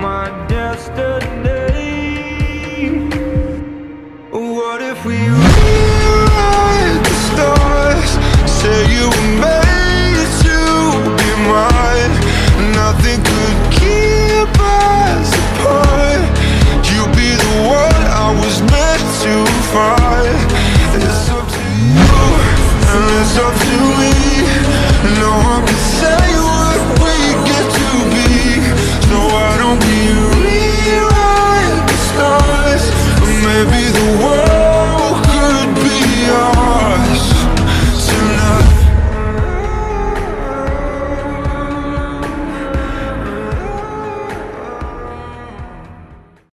my destiny. What if we rewrite the stars? Say you were made to be mine. Nothing could keep us apart. You be the one I was meant to find. It's up to you, and it's up to me.